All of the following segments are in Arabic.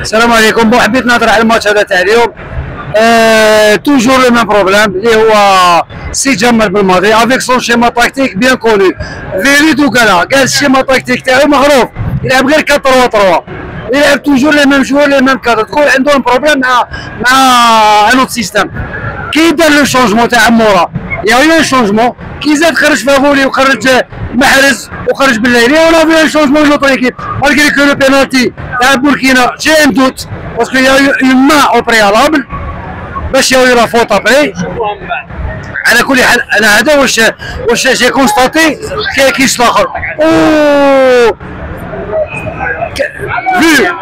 السلام عليكم. بون حبيت نهضر على الماتش هذا تاع اليوم. آه توجور لو ميم بروبليم اللي هو سي جمال بالماضي افيك سون شيما تاكتيك بيان كوني فيري دوكالا قال الشيما تاكتيك تاعو معروف يلعب غير 4 3 يلعب توجور لي ميم جوار لي ميم كادر تكون عندهم بروبليم مع مع ان اوت كي دار لو شونجمون تاع مورا يا يو شونجمون كي زاد خرج فافولي وخرج محرز وخرج بالليلي ولا في شونجمون لوطر ايكيب مالغري كو لو بينالتي تاع بوركينا جي ام دوت. باسكو يا اون ما أو بريالابل. باش ياوي لا فوت ابري على كل حال أنا هذا واش واش جي كونستاتي؟ كاينش الآخر. أوه! فيو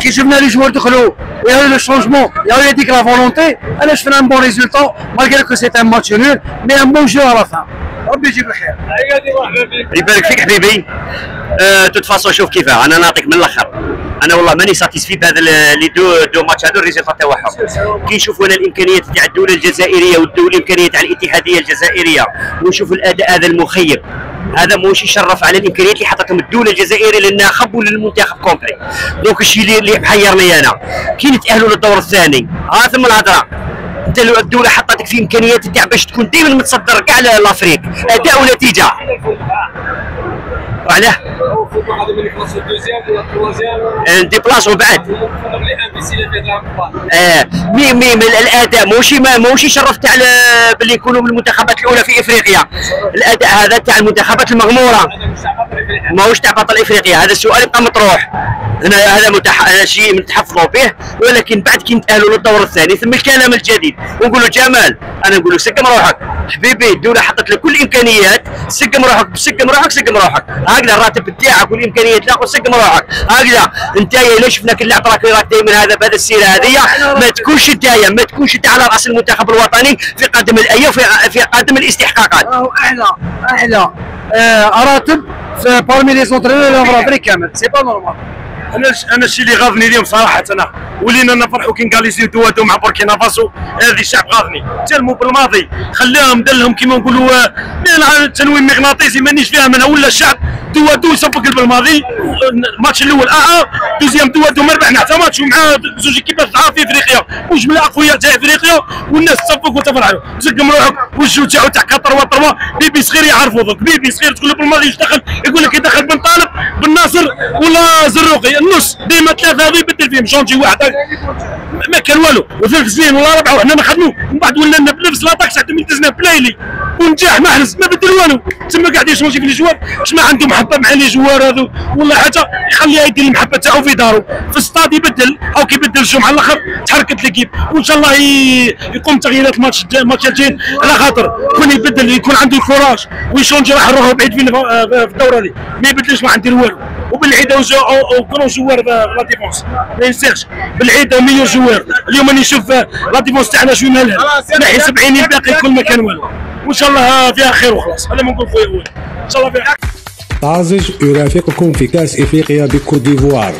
كي شفنا لي جوار دخلوا يا لو شونجمون يا هذيك لا فولونتي انا شفنا ان بون ريزولتون مالغري كو سيت ان ماتش نول مي ان بون جو على فان ربي يجيب الخير يبارك فيك حبيبي toute façon شوف كيف أنا نعطيك من الآخر أنا والله ماني satisfait بهذا les deux deux matchs هذو ال résultat تاعهم كي نشوفوا أنا الامكانيات تاع الدولة الجزائريه والامكانيات تاع الاتحاديه الجزائريه ونشوفوا الاداء هذا المخيب هذا موش يشرف على الإمكانيات اللي حطتهم الدولة الجزائرية للناخب وللمنتخب complet. donc الشيء اللي محيرني أنا. كي نتاهلوا للدور الثاني. ها ثم الهضرة. أنت الدولة حطتك في إمكانيات تاع باش تكون دائما متصدر كاع l'Afrique أداء ونتيجة. علاه نديبلاسو بعد آه مي مي الأداء موشي ما موشي شرف تاع باللي يكونوا من المنتخبات الأولى في إفريقيا. الأداء هذا تاع المنتخبات المغمورة. ماهوش تاع بطل إفريقيا. هذا السؤال يبقى مطروح. هنا هذا متح... شيء متحفظوا به. ولكن بعد كي نتأهلوا للدور الثاني ثم الكلام الجديد. ونقولوا جمال أنا نقول سقم روحك. حبيبي الدولة حطت لك كل الامكانيات سقم روحك سقم روحك سقم روحك. هكذا الراتب تاعك والإمكانيات تاعك سقم روحك. هكذا. أنت الا شفناك اللعب راك راك دائما هذا بهذا السيرة هذه. ما تكونش أنت ما تكونش أنت على رأس المنتخب الوطني في قدم الايه وفي في قدم الاستحقاقات. اعلى اعلى راتب parmi les entraîneurs في Afrique كامل. c'est pas normal أنا أنا الشيء اللي غاضني اليوم صراحة أنا. ولينا نفرحوا كي نقاليزيو دواتو مع بوركينا فاسو. هذه الشعب غاضني تلموا بالماضي خلاهم دلهم كيما نقولوا تنويم مغناطيسي مانيش فيها منها ولا الشعب دواتو يصفق بالماضي الماتش الأول آه دوزيام دواتو ما ربحنا حتى ماتش مع زوج كيبات ضعاف في إفريقيا. وجه من الأقوياء تاع إفريقيا؟ والناس تصفق وتفرحوا. زقم روحك والجو تاعو تاع 4 3 بيبي صغير يعرفوا ذوك بيبي صغير تقول له بالماضي يشتغل يقول لك يدخل بن طالب بن ناصر ولا زروقي. النص ديما ثلاثة هذو يبدل فيهم. شونجي واحد؟ ما كان والو. وثلاث سنين ولا اربعه وحنا ما خدمو من بعد ولنا بنفس لاطاك ساعه من بلايلي ونجاح محرز ما بدل والو. تما قاعد يشونجي في الجوار. باش ما عنده محبة مع لي جوار هذو والله حاجة يخليها يدير المحبة تاعو في دارو. في الستاد يبدل أو كيبدل الجمعه الأخر تحركت ليكيب. وإن شاء الله يقوم تغييرات الماتش الماتش الجاي على خاطر كون يبدل يكون عنده الكوراج. ويشونجي راح نروحوا بعيد فين في الدورة هذه. ما يبدلش ما ندير والو وبالعيدة وكرون جوار في لا ديفونس. ما ينساش. بالعيدة ميور جوار. اليوم راني نشوف لا ديفونس تاعنا شوية مالها. ناحيه 70 الباقي كل ما كان والو. وان شاء الله فيها خير وخلاص هذا ما نقول خويا إن شاء الله فيها طازج يرافقكم في كأس إفريقيا بكوت ديفوار.